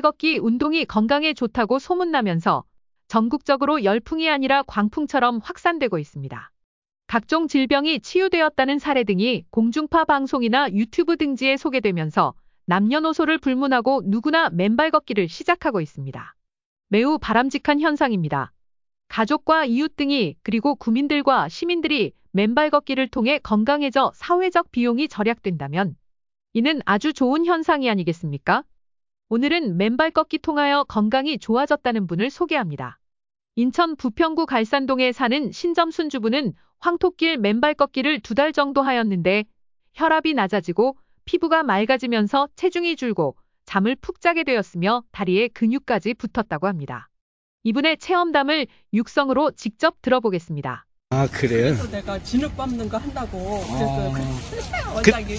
걷기 운동이 건강에 좋다고 소문나면서 전국적으로 열풍이 아니라 광풍처럼 확산되고 있습니다. 각종 질병이 치유되었다는 사례 등이 공중파 방송이나 유튜브 등지에 소개되면서 남녀노소를 불문하고 누구나 맨발 걷기를 시작하고 있습니다. 매우 바람직한 현상입니다. 가족과 이웃 등이 그리고 구민들과 시민들이 맨발 걷기를 통해 건강해져 사회적 비용이 절약된다면 이는 아주 좋은 현상이 아니겠습니까? 오늘은 맨발 걷기 통하여 건강이 좋아졌다는 분을 소개합니다. 인천 부평구 갈산동에 사는 신점순 주부는 황토길 맨발 걷기를 두 달 정도 하였는데 혈압이 낮아지고 피부가 맑아지면서 체중이 줄고 잠을 푹 자게 되었으며 다리에 근육까지 붙었다고 합니다. 이분의 체험담을 육성으로 직접 들어보겠습니다. 아 그래요? 그래서 내가 진흙 밟는 거 한다고 그랬어요. 아. 그 원장이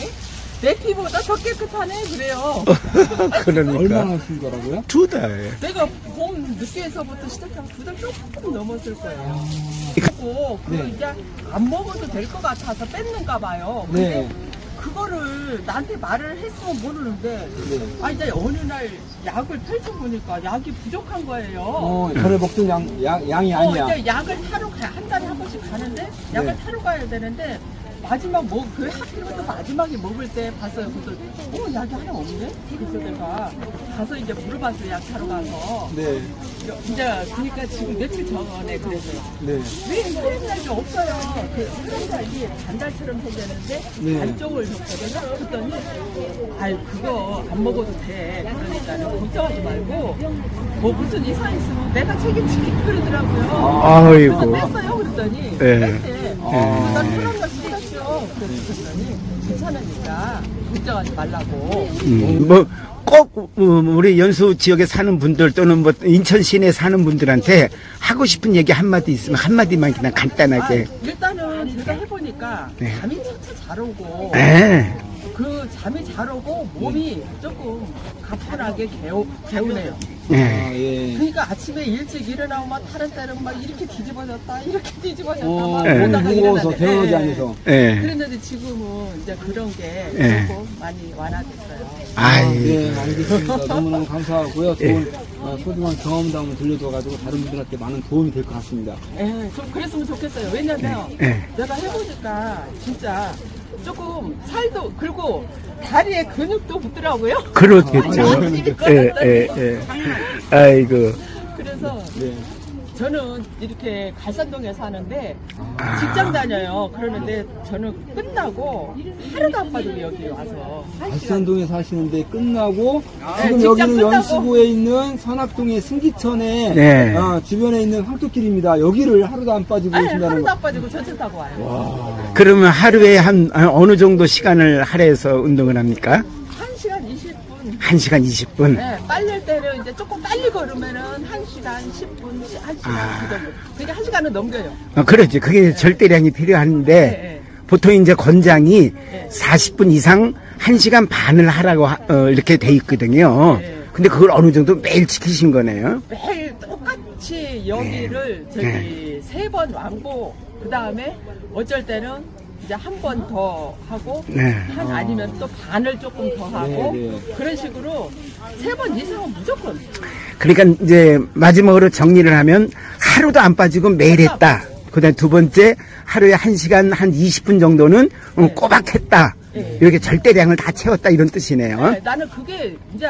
내 피부보다 더 깨끗하네 그래요. 그러니까 얼마나 하신 거라고요? 두 달. 내가 봄 늦게서부터 시작하면 두 달 조금 넘었을 거예요. 그리고 그 네. 이제 안 먹어도 될 것 같아서 뺏는가 봐요. 네. 근데 그거를 나한테 말을 했으면 모르는데 네. 아 이제 어느 날 약을 펼쳐보니까 약이 부족한 거예요. 어, 전에 먹던 양, 양, 양이 어, 아니야. 이제 약을 타러 가, 한 달에 한 번씩 가는데, 약을 네. 타러 가야 되는데, 마지막 먹, 그 하필부터 마지막에 먹을 때 봤어요. 그래서, 어, 약이 하나 없네? 그래서 내가 가서 이제 물어봤어요. 약 타러 가서. 네. 여- 이제, 그러니까 지금 며칠 전에 그래서, 네. 왜 그런 약이 없어요? 그 그런 약이 반달처럼 생겼는데, 네. 반쪽을 줬거든요. 그랬더니, 아이, 그거 안 먹어도 돼. 그러니까는 걱정하지 말고, 뭐 무슨 이상 있으면 내가 책임지기 그러더라고요. 아이고. 그래서 뺐어요 그랬더니 네. 뺐대. 아. 난 그런 거 싫었죠. 그랬더니 괜찮으니까 걱정하지 말라고. 음, 뭐꼭 우리 연수 지역에 사는 분들 또는 뭐 인천 시내에 사는 분들한테 하고 싶은 얘기 한마디 있으면 한마디만 그냥 아, 간단하게. 일단은 제가 해보니까 네. 잠이 차차 잘 오고 네. 그 잠이 잘 오고 몸이 조금 가뿐하게 개우, 개우네요. 네. 아, 예. 그러니까 아침에 일찍 일어나면 다른 때는 막 이렇게 뒤집어졌다 이렇게 뒤집어졌다 어, 막 네. 몸이 오다가 무거워서 네. 않아서. 네. 그랬는데 지금은 이제 그런 게 네. 조금 많이 완화됐어요. 아, 아이. 네, 알겠습니다. 너무너무 감사하고요. 예. 좋은 어, 소중한 경험담을 들려줘가지고 다른 분들한테 많은 도움이 될 것 같습니다. 예, 좀 그랬으면 좋겠어요. 왜냐면 네. 내가 해보니까 진짜 조금 살도 그리고 다리에 근육도 붙더라고요. 그렇겠죠. 예. 예, 예. 아이고. 그래서 네. 저는 이렇게 갈산동에 사는데 직장 다녀요. 그러는데 저는 끝나고 하루도 안 빠지고 여기 와서 한 시간 발산동에 사시는데 끝나고 네, 지금 직장 여기는 끝나고. 연수구에 있는 선악동의 승기천에 네. 어, 주변에 있는 황토길입니다. 여기를 하루도 안 빠지고 아니, 오신다는 하루도 거. 안 빠지고 전철 타고 와요. 그러면 하루에 한한 어느 정도 시간을 할애해서 운동을 합니까? 한 시간 20분. 1시간 20분. 네, 빨릴 때는 이제 조금 빨리 걸으면은 1시간 10분, 1시간 아. 그 정도. 그러니까 1시간은 넘겨요. 어, 그렇죠. 그게 절대량이 필요한데 네, 보통 이제 권장이 네. 40분 이상 1시간 반을 하라고 하- 어, 이렇게 돼 있거든요. 네. 근데 그걸 어느 정도 매일 지키신 거네요. 매일 똑같이 여기를 저기 네. 세번 왕복, 그 다음에 어쩔 때는 이제 한 번 더 하고, 네. 한 아니면 또 반을 조금 더 하고, 네, 네. 그런 식으로 세 번 이상은 무조건. 그러니까 이제 마지막으로 정리를 하면 하루도 안 빠지고 매일 했다. 그다음에 두 번째 하루에 1시간 한 20분 정도는 어, 네. 꼬박 했다. 네. 이렇게 절대량을 다 채웠다 이런 뜻이네요. 네, 나는 그게 이제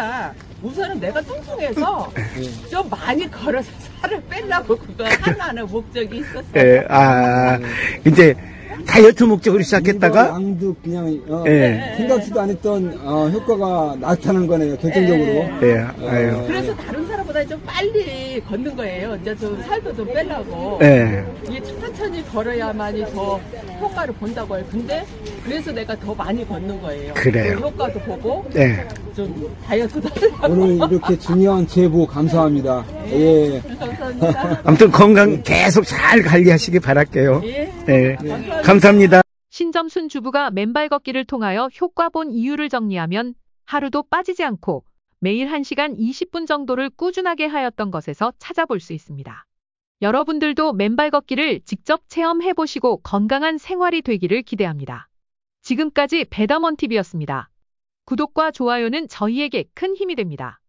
우선은 내가 뚱뚱해서 네. 좀 많이 걸어서 살을 빼려고 그거 하나는 목적이 있었어요. 예, 아, 이제 다이어트 목적으로 시작했다가 양도 그냥 어, 예. 생각지도 않았던 어, 효과가 나타난 거네요. 결정적으로. 예. 예, 아유. 그래서 다른 사람보다 좀 빨리 걷는 거예요. 이제 좀 살도 좀 빼려고. 예. 이게 천천히 걸어야만이 더 효과를 본다고 해요. 근데 그래서 내가 더 많이 걷는 거예요. 그래요. 그 효과도 보고 예. 좀 다이어트도 하려고. 오늘 이렇게 중요한 제보 감사합니다. 예. 감사합니다. 아무튼 건강 계속 잘 관리하시기 바랄게요. 예. 예. 감사합니다. 신점순 주부가 맨발 걷기를 통하여 효과 본 이유를 정리하면 하루도 빠지지 않고 매일 1시간 20분 정도를 꾸준하게 하였던 것에서 찾아볼 수 있습니다. 여러분들도 맨발 걷기를 직접 체험해 보시고 건강한 생활이 되기를 기대합니다. 지금까지 배담원TV였습니다. 구독과 좋아요는 저희에게 큰 힘이 됩니다.